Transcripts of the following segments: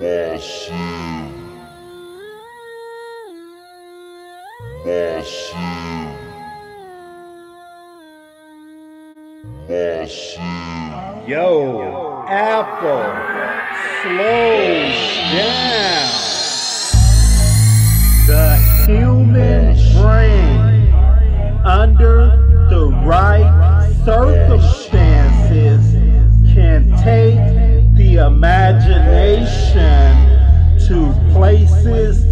Massive. Massive. Massive. Yo, Apple, slow down. The human brain, under the right circumstances, to places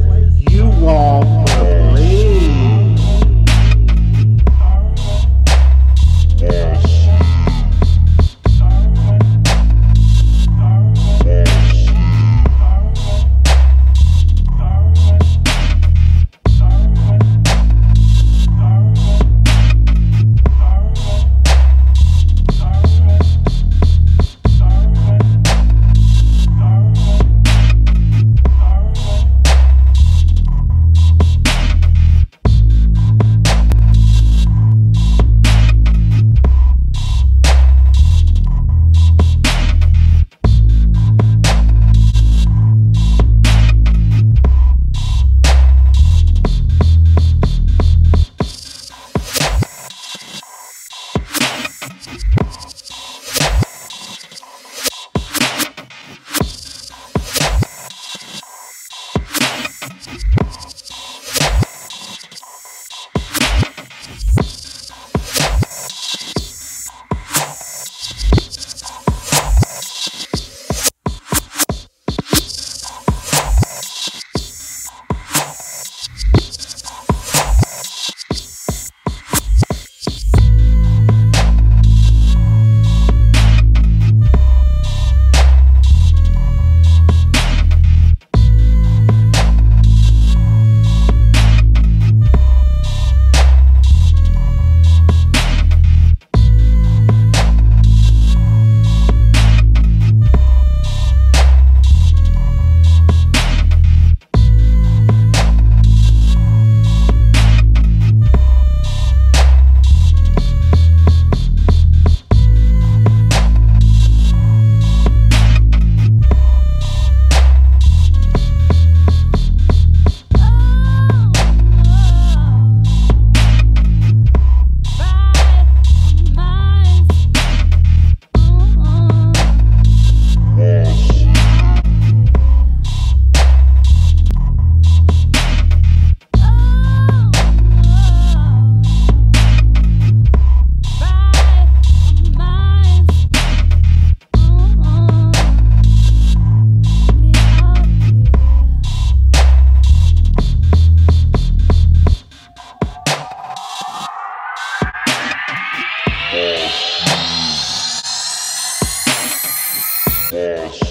Yeah.